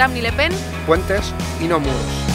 Trump ni Le Pen. Puentes y no muros.